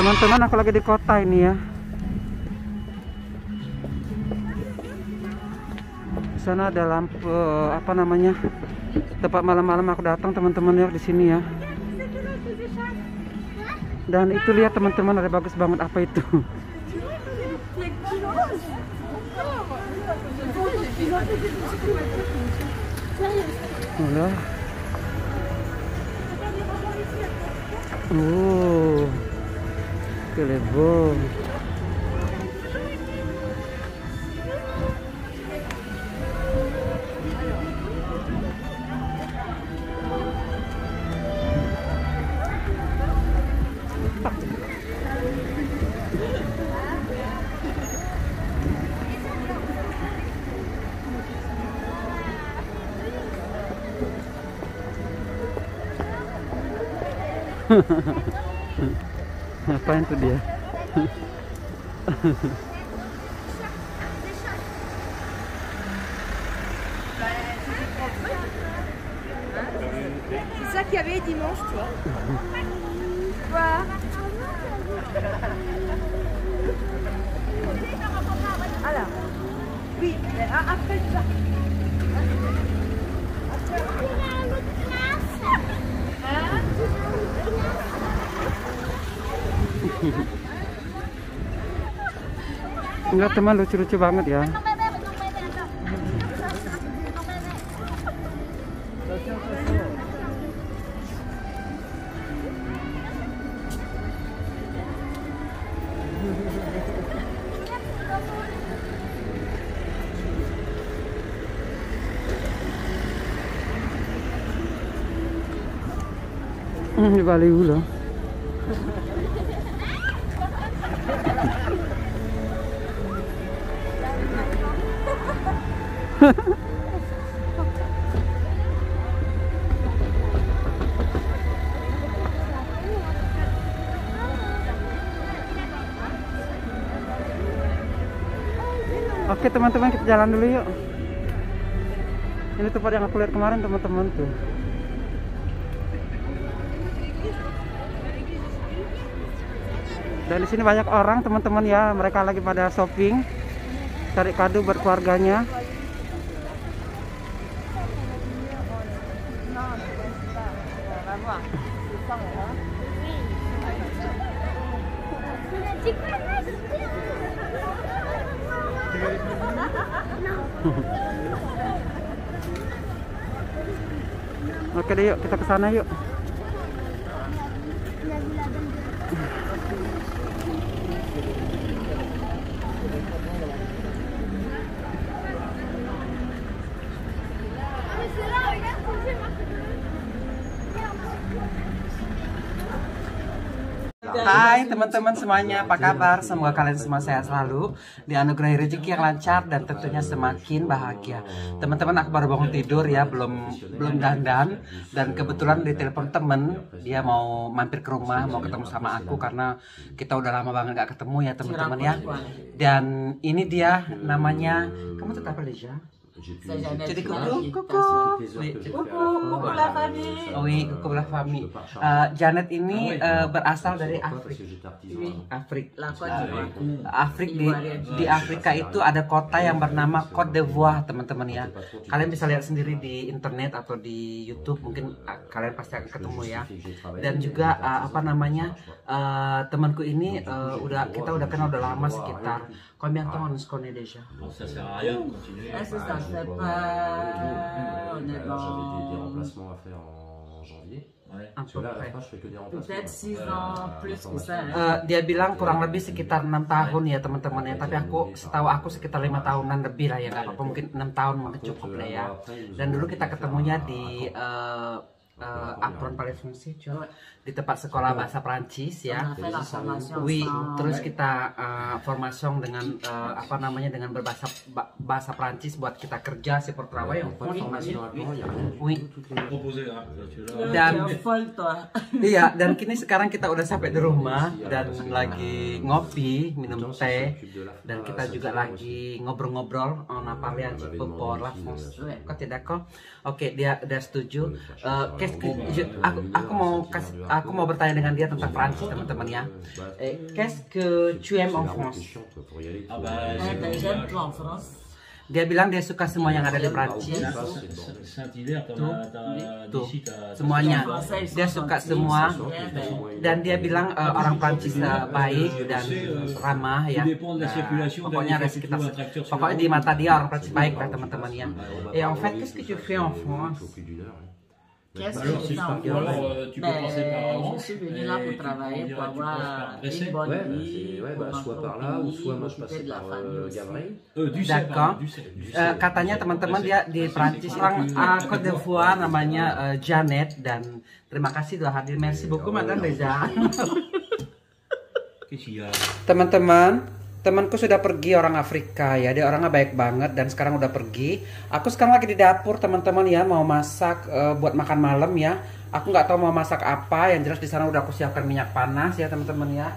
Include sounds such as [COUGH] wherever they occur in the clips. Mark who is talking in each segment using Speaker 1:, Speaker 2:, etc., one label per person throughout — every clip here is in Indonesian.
Speaker 1: Teman-teman aku lagi di kota ini ya. Di sana ada lampu apa namanya? Tempat malam-malam aku datang teman-teman ya di sini ya. Dan itu lihat teman-teman ada bagus banget apa itu? Udah. Oh. qu'elle est bonne. Ha [LAUGHS] ha ha.
Speaker 2: C'est ça qu'il y avait dimanche, tu vois. Quoi Alors, oui, mais après ça.
Speaker 1: Enggak teman lucu-lucu banget ya. Hmm, di Bali loh. Oke teman-teman kita jalan dulu yuk. Ini tempat yang aku lihat kemarin teman-teman tuh. Dan di sini banyak orang teman-teman ya, mereka lagi pada shopping, cari kado buat keluarganya. Oke deh yuk kita ke sana yuk. Hai teman-teman semuanya, apa kabar? Semoga kalian semua sehat selalu, dianugerahi rezeki yang lancar dan tentunya semakin bahagia. Teman-teman, aku baru bangun tidur ya, belum belum dandan dan kebetulan ditelepon temen, dia mau mampir ke rumah, mau ketemu sama aku karena kita udah lama banget gak ketemu ya teman-teman ya. Dan ini dia namanya, kamu tetap apa Jadi kuku, kuku,
Speaker 3: Coucou la famille.
Speaker 1: Oui, kuku la famille. Eh, Janet ini eh, berasal dari Afrika. Afrika.
Speaker 3: La Côte d'Ivoire.
Speaker 1: Afrik di, di Afrika itu ada kota yang bernama Cote d'Ivoire teman-teman ya. kalian bisa lihat sendiri di internet atau di YouTube mungkin uh, kalian pasti akan ketemu ya. dan juga uh, apa namanya uh, temanku ini uh, udah kita udah kenal udah lama sekitar combien de temps on se connaît déjà
Speaker 4: Bon, ça sert à rien de continuer.
Speaker 3: Que ça fait pas. On est
Speaker 5: Là, j'avais des, des remplacements à faire en janvier.
Speaker 4: Ouais.
Speaker 3: Peut-être 6 ans plus que ça. hein.
Speaker 1: Eh, dia bilang kurang lebih sekitar enam tahun ya teman-teman ya tapi aku setahu aku sekitar lima tahunan lebih lah ya nggak apa-apa mungkin enam tahun mungkin cukup lah ya dan dulu kita ketemunya di eh eh, apron Palais Foncé, Cok. di tempat sekolah bahasa Prancis ya
Speaker 3: a fait la formation.
Speaker 1: Wi, terus kita uh, formation dengan uh, apa namanya dengan berbahasa ba- bahasa Prancis buat kita kerja si travail en
Speaker 5: Pas de formation
Speaker 1: formation.
Speaker 5: à Caen, il y a rien.
Speaker 1: Oui.
Speaker 5: Toutes les-
Speaker 4: Proposé, hein, tu es là.
Speaker 3: Tu
Speaker 1: Dan iya, dan kini sekarang kita udah sampai di rumah dan lagi ngopi, minum teh dan kita juga lagi ngobrol-ngobrol on a parlé un petit peu pour la France. Kok tidak kok? Oke, dia dia setuju. Eh, Que je- aku aku mau kasih aku mau bertanya dengan dia tentang Prancis teman-teman ya. Eh, qu'est-ce que tu aimes en France?
Speaker 4: Ah
Speaker 3: Eh.
Speaker 1: Dia bilang dia suka semua yang ada di Prancis. Tuh. Semuanya. Dia suka semua. Dan dia bilang eh, orang Prancis eh, baik dan ramah ya. Nah, pokoknya ada sekitar pokoknya di mata dia orang Prancis baik lah teman-teman ya. Et en fait, qu'est-ce que tu fais en France?
Speaker 3: Qu'est-ce que je
Speaker 4: tu euh, tu peux
Speaker 3: Ben,
Speaker 4: passer par
Speaker 3: je
Speaker 4: Avance.
Speaker 3: suis venu là pour travailler, pour avoir une bonne
Speaker 5: Ouais,
Speaker 3: vie,
Speaker 5: ouais, bah, soit par là, ou soit moi je
Speaker 3: de
Speaker 5: passais
Speaker 3: la
Speaker 5: par euh. Gavray.
Speaker 4: Euh, du
Speaker 1: D'accord. Eh,
Speaker 4: Sel.
Speaker 1: katanya teman-teman dia di Prancis orang uh, Côte d'Ivoire namanya eh, Janet dan terima kasih sudah hadir. Merci beaucoup Madame Reza.
Speaker 4: Qu'est-ce qu'il y a
Speaker 1: Teman-teman, temanku sudah pergi orang Afrika ya. Dia orangnya baik banget dan sekarang udah pergi. Aku sekarang lagi di dapur teman-teman ya mau masak eh, buat makan malam ya. Aku nggak tahu mau masak apa. Yang jelas di sana udah aku siapkan minyak panas ya teman-teman ya.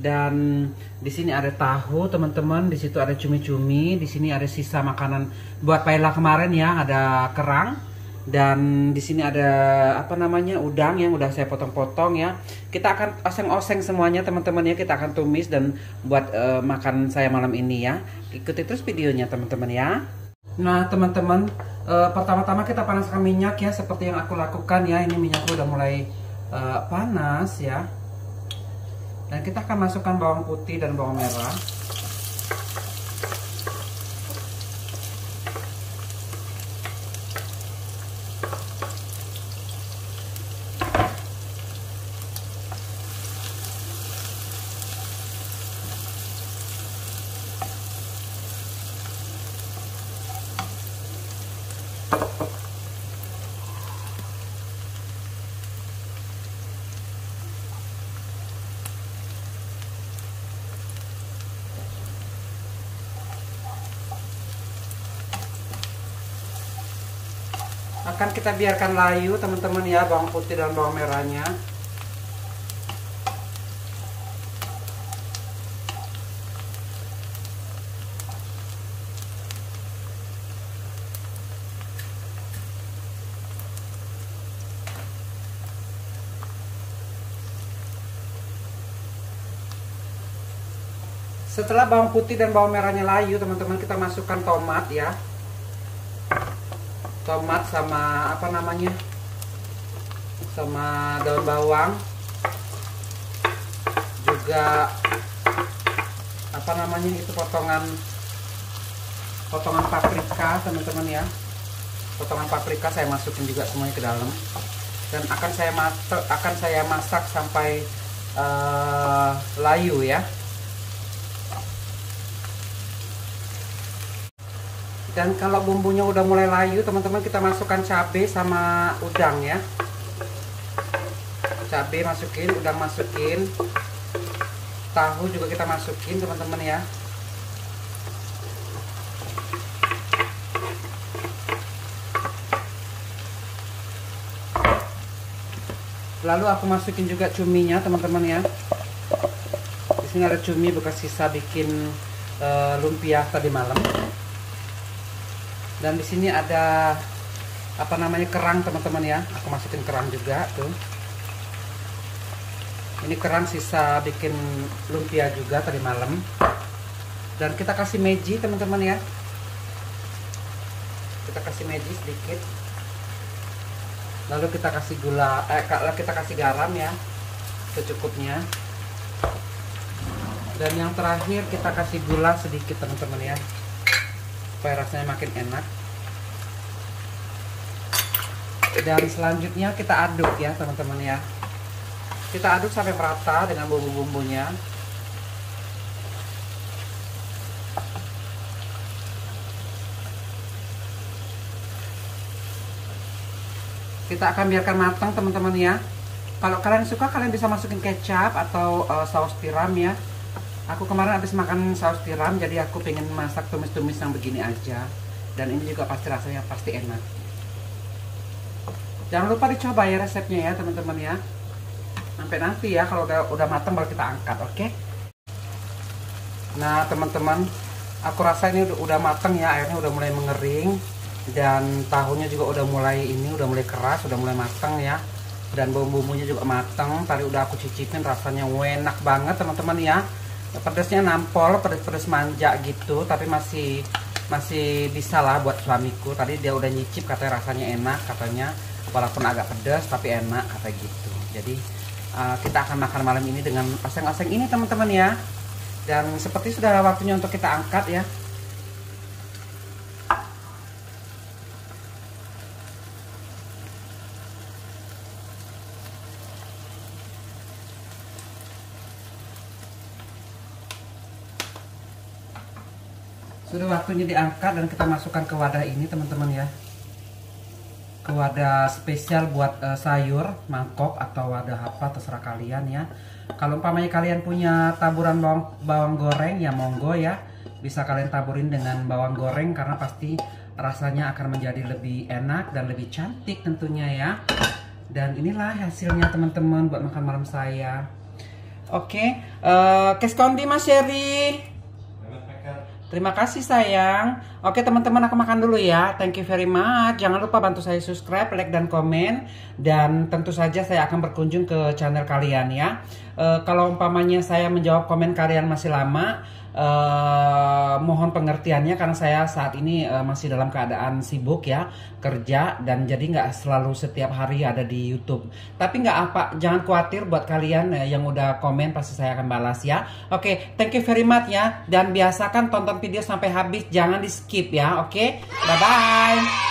Speaker 1: Dan di sini ada tahu teman-teman. Di situ ada cumi-cumi. Di sini ada sisa makanan buat paella kemarin ya. Ada kerang dan di sini ada apa namanya udang yang udah saya potong-potong ya. Kita akan oseng-oseng semuanya teman-teman ya. Kita akan tumis dan buat eh, makan saya malam ini ya. Ikuti terus videonya teman-teman ya. Nah teman-teman eh, pertama-tama kita panaskan minyak ya seperti yang aku lakukan ya. Ini minyakku udah mulai eh, panas ya. Dan kita akan masukkan bawang putih dan bawang merah akan kita biarkan layu teman-teman ya bawang putih dan bawang merahnya. Setelah bawang putih dan bawang merahnya layu teman-teman kita masukkan tomat ya tomat sama apa namanya sama daun bawang. Juga apa namanya itu potongan potongan paprika teman-teman ya. Potongan paprika saya masukin juga semuanya ke dalam. Dan akan saya masak akan saya masak sampai eh, layu ya dan kalau bumbunya udah mulai layu teman-teman kita masukkan cabai sama udang ya. Cabai masukin udang masukin. Tahu juga kita masukin teman-teman ya. Lalu aku masukin juga cuminya teman-teman ya. Di sini ada cumi bekas sisa bikin eh, lumpia tadi malam dan di sini ada apa namanya kerang teman-teman ya. Aku masukin kerang juga tuh. Ini kerang sisa bikin lumpia juga tadi malam. Dan kita kasih meji teman-teman ya. Kita kasih meji sedikit. Lalu kita kasih gula eh kita kasih garam ya. Secukupnya. Dan yang terakhir kita kasih gula sedikit teman-teman ya supaya rasanya makin enak. Dan selanjutnya kita aduk ya teman-teman ya. Kita aduk sampai merata dengan bumbu-bumbunya. Kita akan biarkan matang teman-teman ya. Kalau kalian suka kalian bisa masukin kecap atau eh, saus tiram ya aku kemarin habis makan saus tiram jadi aku pengen masak tumis-tumis yang begini aja. Dan ini juga pasti rasanya pasti enak. Jangan lupa dicoba ya resepnya ya teman-teman ya. Sampai nanti ya kalau udah udah matang baru kita angkat oke? Nah teman-teman aku rasa ini udah, udah matang ya airnya udah mulai mengering. Dan tahunya juga udah mulai ini udah mulai keras udah mulai matang ya. Dan bumbu-bumbunya juga matang. Tadi udah aku cicipin rasanya enak banget teman-teman ya pedasnya nampol pedas-pedas manja gitu tapi masih masih bisa lah buat suamiku. Tadi dia udah nyicip katanya rasanya enak katanya. Walaupun agak pedas tapi enak kata gitu. Jadi uh, kita akan makan malam ini dengan oseng-oseng ini teman-teman ya. Dan seperti sudah waktunya untuk kita angkat ya waktunya diangkat dan kita masukkan ke wadah ini teman-teman ya. Ke wadah spesial buat uh, sayur mangkok atau wadah apa terserah kalian ya. Kalau umpamanya kalian punya taburan bawang, bawang goreng ya monggo ya. Bisa kalian taburin dengan bawang goreng karena pasti rasanya akan menjadi lebih enak dan lebih cantik tentunya ya. Dan inilah hasilnya teman-teman buat makan malam saya. Oke okay. uh, keskondi mas Sherry Terima kasih sayang. Oke teman-teman aku makan dulu ya. Thank you very much. Jangan lupa bantu saya subscribe, like dan komen. Dan tentu saja saya akan berkunjung ke channel kalian ya. E, kalau umpamanya saya menjawab komen kalian masih lama, Uh, mohon pengertiannya karena saya saat ini uh, masih dalam keadaan sibuk ya kerja dan jadi nggak selalu setiap hari ada di YouTube. Tapi nggak apa, jangan khawatir buat kalian uh, yang udah komen pasti saya akan balas ya. Oke, okay, thank you very much ya dan biasakan tonton video sampai habis, jangan di skip ya. Oke, okay? bye bye.